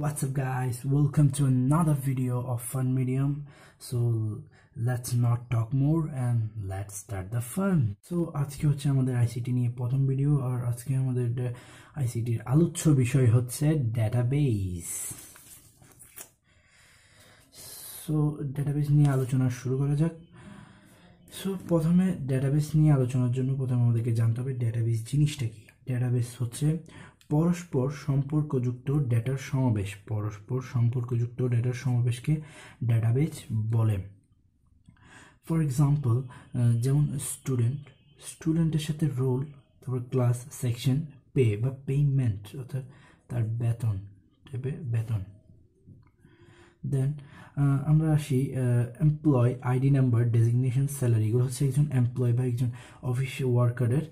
What's up, guys? Welcome to another video of Fun Medium. So, let's not talk more and let's start the fun. So, আজকে হচ্ছে আমাদের ICT নিয়ে প্রথম video আর আজকে আমাদের আইসিটির আলোচ্য বিষয় হচ্ছে ডেটাবেস সো ডেটাবেস নিয়ে আলোচনা শুরু করা যাক সো প্রথমে ডেটাবেস নিয়ে আলোচনার জন্য প্রথমে আমাদেরকে জানতে হবে ডেটাবেস জিনিসটা কি ডেটাবেস হচ্ছে পরস্পর সম্পর্কযুক্ত ডেটার সমাবেশ, পরস্পর সম্পর্কযুক্ত ডেটার সমাবেশকে ডেটাবেস বলে। ফর এক্সাম্পল যেমন স্টুডেন্ট স্টুডেন্টের সাথে রোল তারপর ক্লাস সেকশন পে বা পেমেন্ট অর্থাৎ তার বেতন টাইপের বেতন। দেন আমরা আসি employee ID number designation salary এগুলো হচ্ছে একজন এমপ্লয় বা একজন অফিস ওয়ার্কারের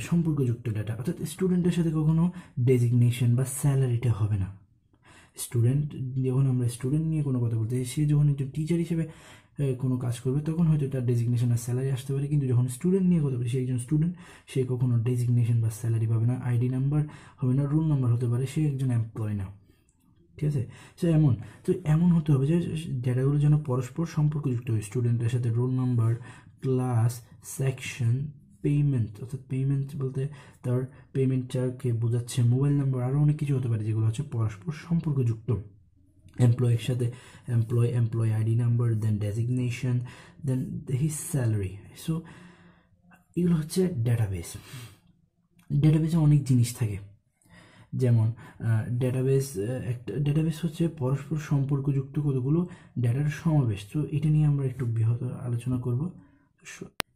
সম্পর্কযুক্ত ডাটা অর্থাৎ স্টুডেন্টের সাথে কখনো ডেজিগনেশন বা স্যালারিটা হবে না। স্টুডেন্ট যখন আমরা স্টুডেন্ট নিয়ে কোনো কথা বলতে সে যখন একজন টিচার হিসেবে কোনো কাজ করবে, তখন হয়তো তার ডেজিগনেশন আর স্যালারি আসতে পারে। কিন্তু যখন স্টুডেন্ট নিয়ে কথা বলে, সে একজন স্টুডেন্ট সে কখনো ডেজিগনেশন বা স্যালারি পাবে না। আইডি নাম্বার হবে না রোল নাম্বার হতে পারে, সে একজন এমপ্লয় না। ঠিক আছে? সে এমন, তো এমন হতে হবে যে ডেটাগুলো যেন পরস্পর সম্পর্কযুক্ত হয়। স্টুডেন্টের সাথে roll number class section payment অর্থাৎ পেমেন্ট বলতে তার পেমেন্টটাকে বোঝাচ্ছে মোবাইল নাম্বার আরও অনেক কিছু হতে পারে যেগুলো হচ্ছে পরস্পর সম্পর্কযুক্ত। এমপ্লয়ের সাথে employee employee ID number then designation then his salary so এগুলো হচ্ছে ডেটাবেস ডেটাবেসে অনেক জিনিস থাকে। যেমন ডেটাবেস একটা ডেটাবেস হচ্ছে পরস্পর সম্পর্কযুক্ত কতগুলো ডেটার সমাবেশ। তো এটা নিয়ে আমরা একটু বৃহৎ আলোচনা করব।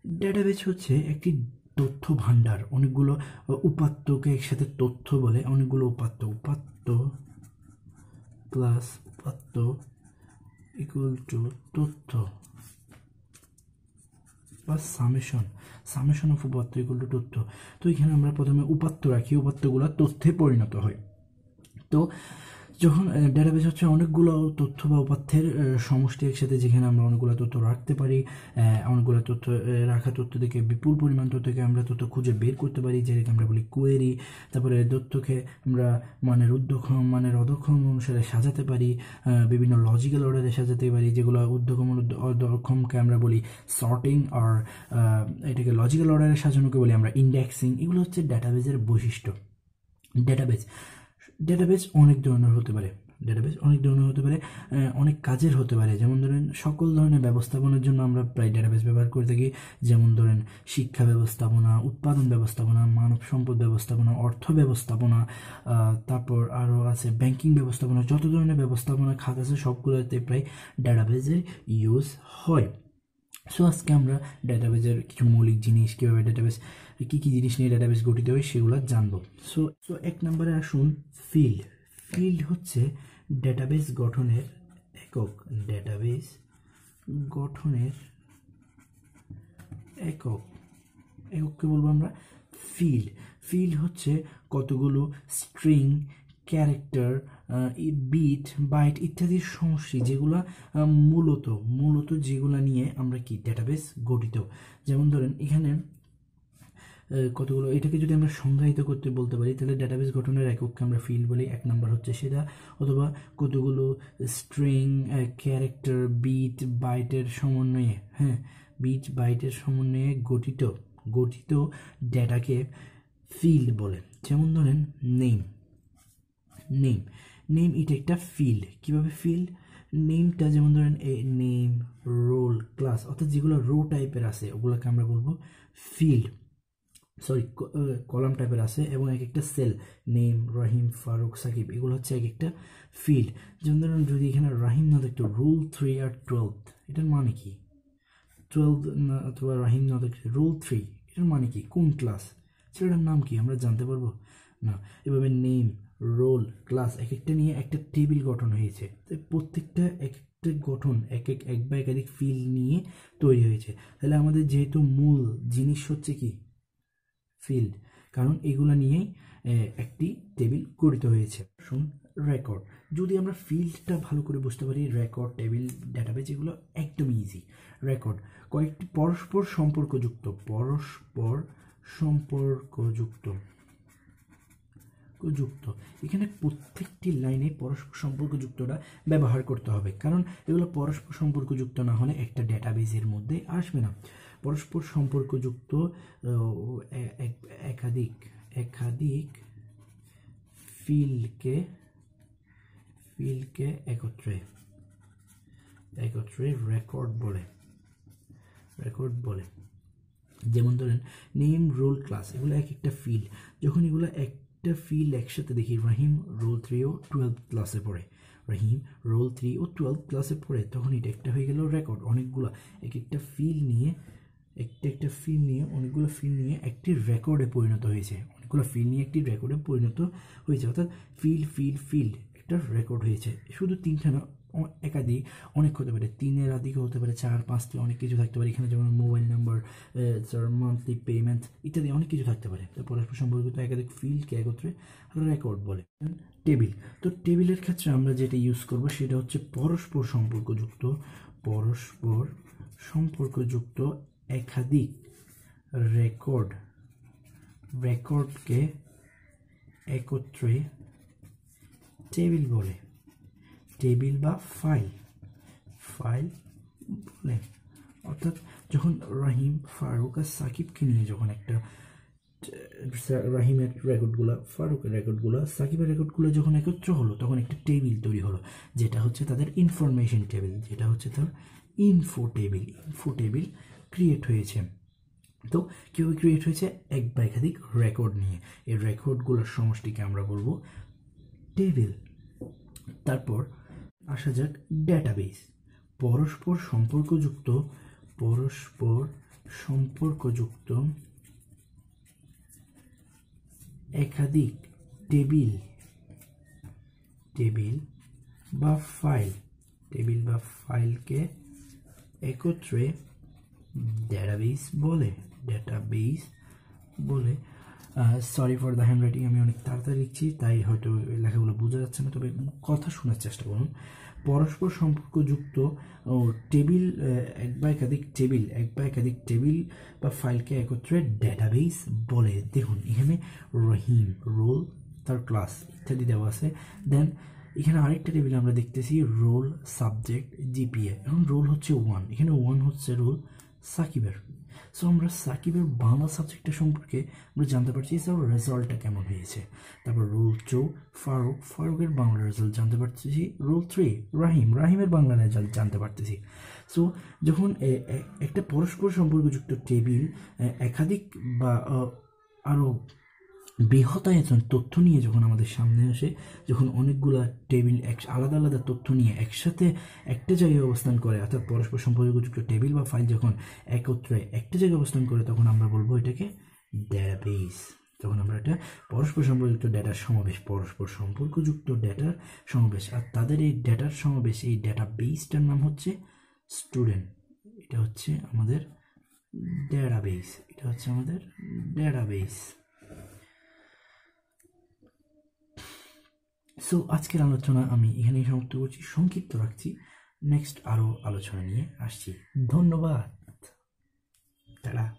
ডেটাবেস হচ্ছে একটি তথ্য ভাণ্ডার অনেকগুলো উপাত্তকে একসাথে তথ্য বলে, অনেকগুলো উপাত্ত। উপাত্ত প্লাস উপাত্ত ইকুয়াল টু তথ্য বা সামেশন সামেশন অফ উপাত্ত ইকুয়াল টু তথ্য। তো এখানে আমরা প্রথমে উপাত্ত রাখি, উপাত্তগুলো তথ্যে পরিণত হয়। তো যখন ডেটাবেস হচ্ছে অনেকগুলো তথ্য বা উপাত্তের সমষ্টি একসাথে যেখানে আমরা অনেকগুলো তথ্য রাখতে পারি অনেকগুলো তথ্য রাখা তথ্য থেকে বিপুল পরিমাণ তথ্যকে আমরা তথ্য খুঁজে বের করতে পারি, যেটাকে আমরা বলি কোয়েরি তারপরে তথ্যকে আমরা মানের উদ্যক্ষম মানের অধক্ষম অনুসারে সাজাতে পারি বিভিন্ন লজিক্যাল অর্ডারে সাজাতে পারি, যেগুলো উদ্যক্ষম অধক্ষমকে আমরা বলি সর্টিং আর এটাকে লজিক্যাল অর্ডারে সাজানোকে বলি আমরা ইন্ডেক্সিং এগুলো হচ্ছে ডেটাবেসের বৈশিষ্ট্য। ডেটাবেস ডেটাবেস অনেক ধরনের হতে পারে। ডেটাবেস অনেক ধরনের হতে পারে অনেক কাজের হতে পারে। যেমন ধরেন, সকল ধরনের ব্যবস্থাপনার জন্য আমরা প্রায় ডেটাবেস ব্যবহার করে থাকি। যেমন ধরেন, শিক্ষা ব্যবস্থাপনা, উৎপাদন ব্যবস্থাপনা, মানব সম্পদ ব্যবস্থাপনা, অর্থ ব্যবস্থাপনা তারপর আরও আছে ব্যাংকিং ব্যবস্থাপনা। যত ধরনের ব্যবস্থাপনা খাত আছে, সবগুলোতে প্রায় ডেটাবেসের ইউজ হয়। সো আজকে আমরা ডেটাবেসের কিছু মৌলিক জিনিস, কীভাবে ডেটাবেস কী কী জিনিস নিয়ে ডেটাবেস গঠিত হয় সেগুলো জানব। সো সো এক নম্বরে আসুন ফিল্ড ফিল্ড হচ্ছে ডেটাবেস গঠনের একক। ডেটাবেস গঠনের একক। একককে বলব আমরা? ফিল্ড ফিল্ড হচ্ছে কতগুলো স্ট্রিং ক্যারেক্টার বিট বাইট ইত্যাদি সমষ্টি যেগুলো মূলত মূলত যেগুলো নিয়ে আমরা কি ডেটাবেস গঠিত। যেমন ধরেন এখানে কতগুলো, এটাকে যদি আমরা সংজ্ঞায়িত করতে বলতে পারি, তাহলে ডেটাবেস গঠনের একককে আমরা ফিল্ড বলি, এক নম্বর হচ্ছে সেটা। অথবা কতগুলো স্ট্রিং ক্যারেক্টার বিট বাইটের সমন্বয়ে হ্যাঁ বিট বাইটের সমন্বয়ে গঠিত গঠিত ডেটাকে ফিল্ড বলে। যেমন ধরেন নেম নেম নেম এটা একটা ফিল্ড কীভাবে ফিল্ড নেমটা যেমন ধরেন, এ নেম রোল ক্লাস অর্থাৎ যেগুলো রো টাইপের আছে, ওগুলোকে আমরা বলব ফিল্ড সরি কলাম টাইপের আছে, এবং এক একটা সেল নেম রাহিম ফারুক সাকিব এগুলো হচ্ছে এক একটা ফিল্ড যেমন ধরেন, যদি এখানে রাহিম না দেখতো রুল থ্রি আর টুয়েলভ এটার মানে কি? টুয়েলভ অথবা রাহিম না দেখতো রুল থ্রি এটার মানে কি? কোন ক্লাস ছেলেটার নাম কি? আমরা জানতে পারব? না। এভাবে নেম রোল ক্লাস এক একটা নিয়ে একটা টেবিল গঠন হয়েছে। প্রত্যেকটা এক একটা গঠন এক এক এক বা একাধিক ফিল নিয়ে তৈরি হয়েছে। তাহলে আমাদের যেহেতু মূল জিনিস হচ্ছে কি? ফিল্ড কারণ এগুলো নিয়েই একটি টেবিল গঠিত হয়েছে। শুন রেকর্ড যদি আমরা ফিল্ডটা ভালো করে বুঝতে পারি রেকর্ড টেবিল ডাটাবেস এগুলো একদম ইজি রেকর্ড কয়েকটি পরস্পর সম্পর্কযুক্ত পরস্পর সম্পর্কযুক্ত। সম্পর্কযুক্ত। এখানে প্রত্যেকটি লাইনে পরস্পর সম্পর্কযুক্তটা ব্যবহার করতে হবে। কারণ এগুলো পরস্পর সম্পর্কযুক্ত না হলে একটা ডেটাবেজের মধ্যে আসবে না। পরস্পর সম্পর্কযুক্ত একাধিক একাধিক ফিল্ডকে ফিল্ডকে একত্রে একত্রে রেকর্ড বলে রেকর্ড বলে। যেমন ধরেন নেম রোল ক্লাস এগুলো এক একটা ফিল্ড যখন এগুলো একটা ফিল্ড একসাথে দেখি রাহিম রোল থ্রি ও টুয়েলভ ক্লাসে পড়ে। রাহিম রোল থ্রি ও টুয়েলভ ক্লাসে পড়ে, তখন এটা একটা হয়ে গেল রেকর্ড অনেকগুলো। এক একটা ফিল্ড নিয়ে, একটা একটা ফিল নিয়ে, অনেকগুলো ফিল নিয়ে একটি রেকর্ডে পরিণত হয়েছে। অনেকগুলো ফিল নিয়ে একটি রেকর্ডে পরিণত হয়েছে। অর্থাৎ ফিল ফিল ফিল্ড একটা রেকর্ড হয়েছে। শুধু তিনটা না একাধিক, অনেক হতে পারে তিনের আধিক হতে পারে, চার, পাঁচটি, অনেক কিছু থাকতে পারে। এখানে যেমন মোবাইল নাম্বার মান্থলি পেমেন্ট ইত্যাদি অনেক কিছু থাকতে পারে। তো পরস্পর সম্পর্কিত একাধিক ফিল্ডকে একত্রে রেকর্ড বলে। টেবিল তো টেবিলের ক্ষেত্রে আমরা যেটা ইউজ করব সেটা হচ্ছে পরস্পর সম্পর্কযুক্ত পরস্পর সম্পর্কযুক্ত একাধিক রেকর্ড রেকর্ডকে একত্রে টেবিল বলে। টেবিল বা ফাইল ফাইল বলে অর্থাৎ যখন রাহিম ফারুক আর সাকিবকে নিয়ে যখন একটা, রাহিমের রেকর্ডগুলো ফারুকের রেকর্ডগুলো সাকিবের রেকর্ডগুলো যখন একত্র হলো, তখন একটা টেবিল তৈরি হলো, যেটা হচ্ছে তাদের ইনফরমেশন টেবিল যেটা হচ্ছে তার info table info table create হয়েছে। তো কীভাবে ক্রিয়েট হয়েছে? এক বা একাধিক রেকর্ড নিয়ে। এই রেকর্ডগুলোর সমষ্টিকে আমরা বলব টেবিল তারপর আসা যাক ডেটাবেস পরস্পর সম্পর্কযুক্ত পরস্পর সম্পর্কযুক্ত, একাধিক টেবিল টেবিল বা ফাইল টেবিল বা ফাইলকে একত্রে ডেটাবেস বলে ডেটাবেস বলে sorry for the handwriting আমি অনেক তাড়াতাড়ি লিখছি, তাই হয়তো লেখাগুলো বোঝা যাচ্ছে না, তবে কথা শোনার চেষ্টা করুন। পরস্পর সম্পর্কযুক্ত ও টেবিল এক বা একাধিক টেবিল, এক বা একাধিক টেবিল বা ফাইলকে একত্রে ডেটাবেস বলে। দেখুন, এখানে রহিম রোল তার ক্লাস ইত্যাদি দেওয়া আছে। দেন এখানে আরেকটা টেবিল আমরা দেখতেছি রোল সাবজেক্ট জিপিএ এখন রোল হচ্ছে ওয়ান এখানে ওয়ান হচ্ছে রোল সাকিবের। সো আমরা সাকিবের বাংলা সাবজেক্টটা সম্পর্কে আমরা জানতে পারছি স্যার রেজাল্টটা কেমন হয়েছে? তারপর রোল টু ফারুক ফারুকের বাংলা রেজাল্ট জানতে পারতেছি। রোল থ্রি রাহিম রাহিমের বাংলা রেজাল্ট জানতে পারতেছি। সো যখন একটা পরস্পর সম্পর্কযুক্ত টেবিল একাধিক বা আরও বৃহতায়তন তথ্য নিয়ে যখন আমাদের সামনে আসে, যখন অনেকগুলা টেবিল এক, আলাদা আলাদা তথ্য নিয়ে একসাথে একটা জায়গায় অবস্থান করে, অর্থাৎ পরস্পর সম্পর্কযুক্ত টেবিল বা ফাইল যখন একত্রে একটা জায়গায় অবস্থান করে, তখন আমরা বলব এটাকে ডেটাবেস তখন আমরা এটা পরস্পর সম্পর্কযুক্ত ডেটার সমাবেশ, পরস্পর সম্পর্কযুক্ত ডেটার সমাবেশ। আর তাদের এই ডেটার সমাবেশ, এই ডেটা বেসটার নাম হচ্ছে স্টুডেন্ট এটা হচ্ছে আমাদের ডেটাবেস এটা হচ্ছে আমাদের ডেটাবেস সো আজকের আলোচনা আমি এখানেই সমাপ্ত করছি। সংক্ষিপ্ত রাখছি। নেক্সট আরও আলোচনা নিয়ে আসছি। ধন্যবাদ। তারা